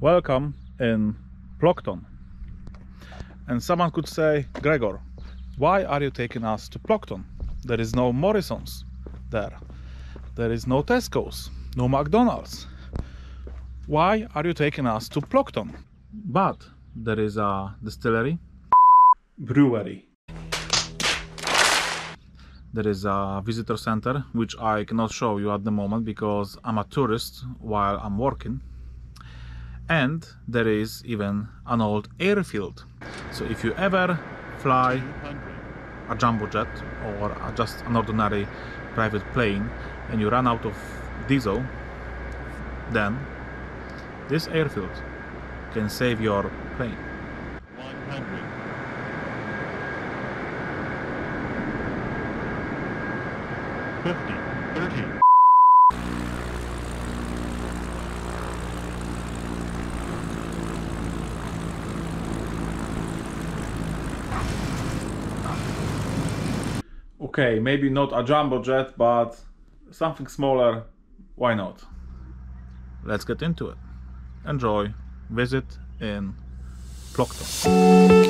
welcome in Plockton. And someone could say, Gregor, why are you taking us to Plockton? There is no Morrison's there. There is no Tesco's, no McDonald's. Why are you taking us to Plockton? But there is a distillery, brewery. There is a visitor center, which I cannot show you at the moment because I'm a tourist while I'm working and there is even an old airfield. So if you ever fly a jumbo jet or just an ordinary private plane and you run out of diesel then this airfield can save your plane. 100 okay, maybe not a jumbo jet, but something smaller, why not? Let's get into it. Enjoy. Visit in Plockton.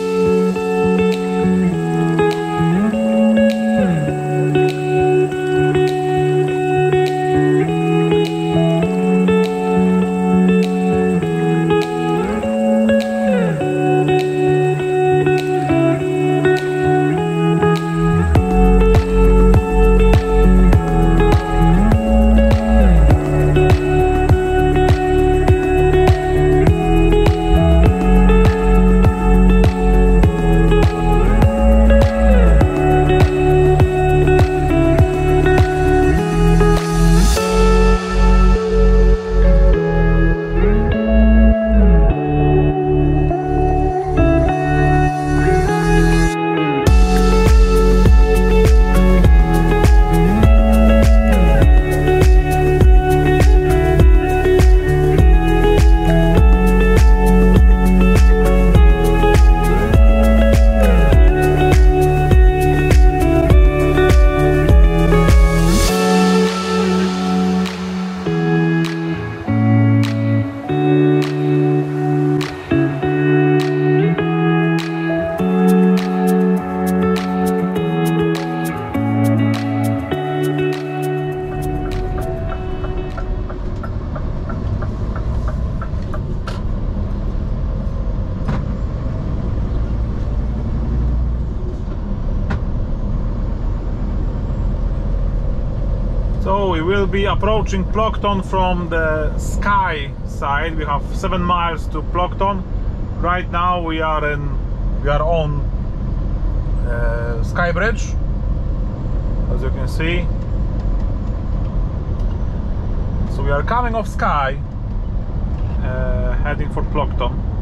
So we will be approaching Plockton from the Skye side. We have seven miles to Plockton. Right now we are in we are on uh, Skye Bridge, as you can see. So we are coming off Skye, uh, heading for Plockton.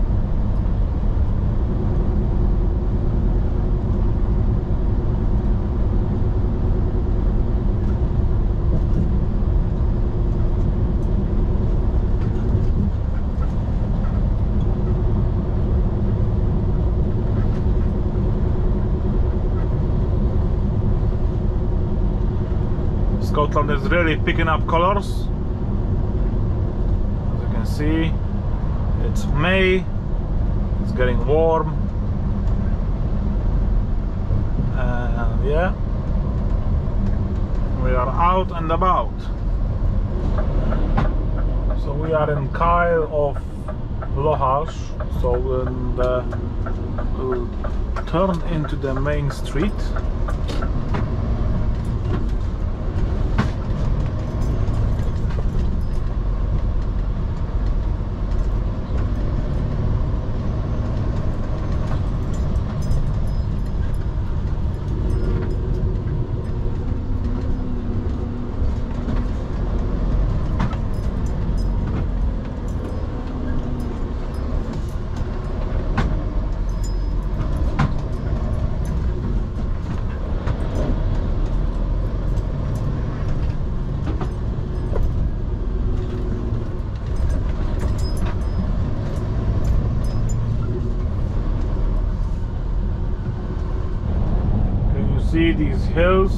Scotland is really picking up colors. As you can see it's May it's getting warm. And yeah we are out and about. So we are in Kyle of Lochalsh so when uh, the, we'll turn into the main street see these hills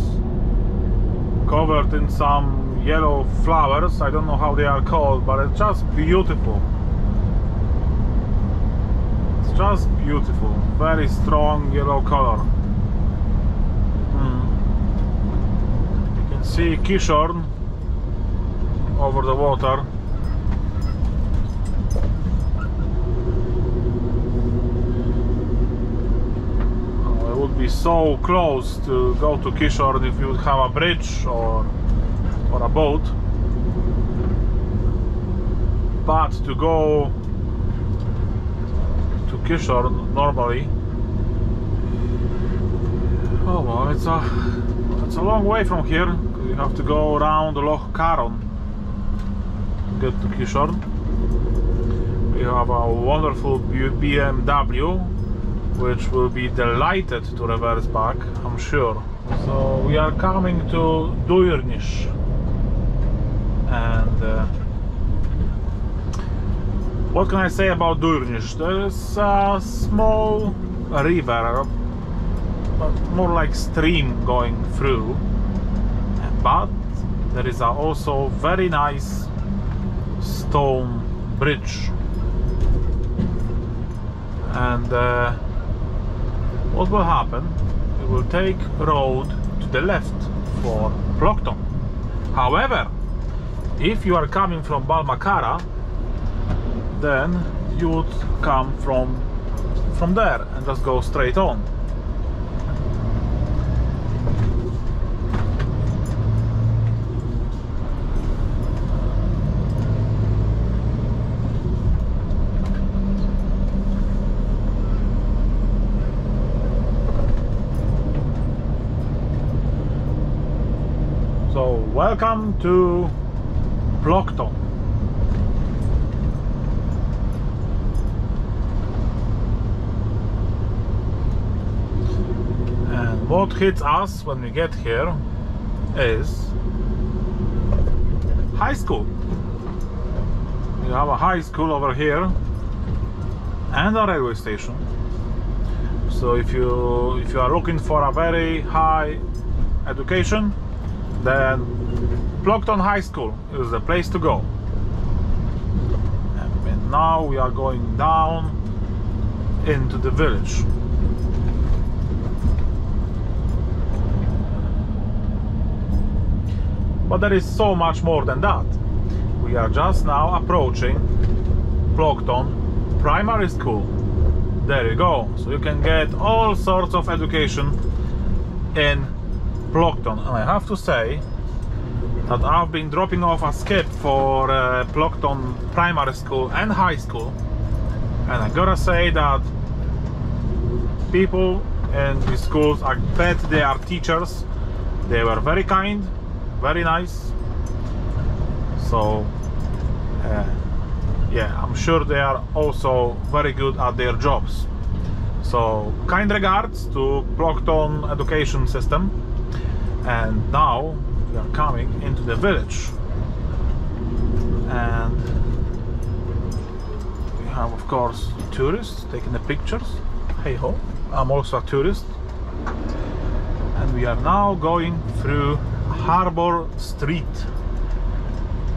covered in some yellow flowers. I don't know how they are called but it's just beautiful. It's just beautiful. Very strong yellow color. Hmm. you can see Kishorn over the water would be so close to go to Kishorn if you would have a bridge or or a boat. But to go to Kishorn normally oh well it's a it's a long way from here. You have to go around Loch Carron to get to Kishorn. We have a wonderful BMW which will be delighted to reverse back I'm sure so we are coming to Duirnish and uh, what can I say about Duirnish? There's a small river, but more like stream going through, but there is also very nice stone bridge. And uh, what will happen? We will take road to the left for Plockton. However, if you are coming from Balmacara, then you would come from from there and just go straight on. So welcome to Plockton. And what hits us when we get here is high school. You have a high school over here and a railway station. So if you if you are looking for a very high education, then Plockton High School is the place to go. And now we are going down into the village. But there is so much more than that. We are just now approaching Plockton Primary School. There you go. So you can get all sorts of education in Plockton. And I have to say that I've been dropping off a skip for uh, Plockton Primary School and High School. And I gotta say that people in the schools, I bet they are teachers. They were very kind, very nice. So, uh, yeah, I'm sure they are also very good at their jobs. So, kind regards to Plockton education system. And now we are coming into the village. And we have, of course, tourists taking the pictures. Hey ho, I'm also a tourist. And we are now going through Harbor Street.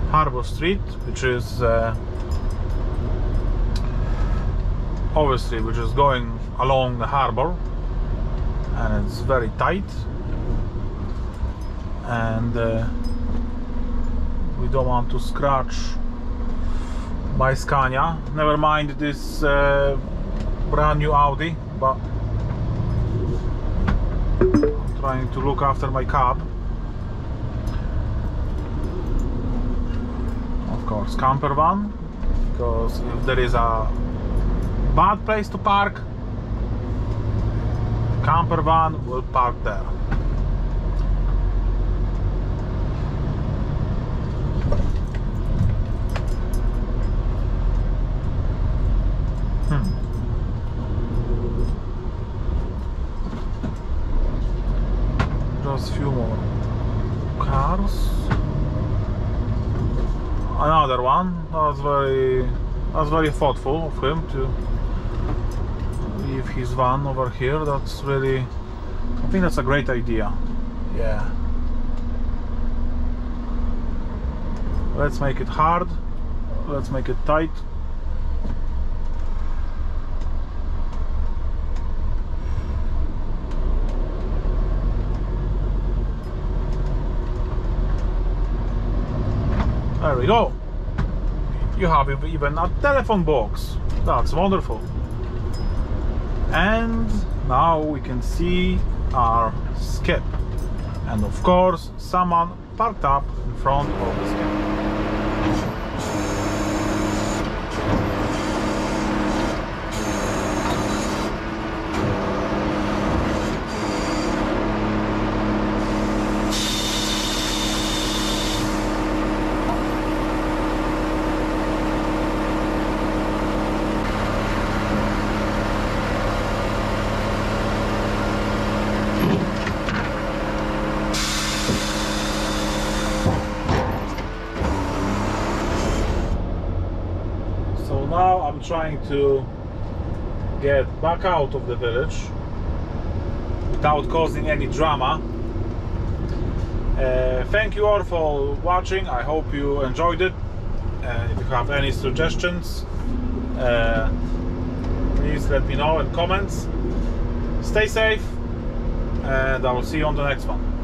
Harbor Street, which is uh, obviously which is going along the harbor and it's very tight and uh, we don't want to scratch my Scania. Never mind this uh, brand new Audi but I'm trying to look after my cab. Of course camper van because if there is a bad place to park camper van will park there Hmm. Just few more cars. Another one. That's very that's very thoughtful of him to leave his van over here. That's really I think that's a great idea. Yeah. Let's make it hard. Let's make it tight. There we go. You have even a telephone box. That's wonderful. And now we can see our skip. And of course, someone parked up in front of the skip. So now I'm trying to get back out of the village without causing any drama. Uh, thank you all for watching. I hope you enjoyed it. And if you have any suggestions, uh, please let me know in comments. Stay safe, and I will see you on the next one.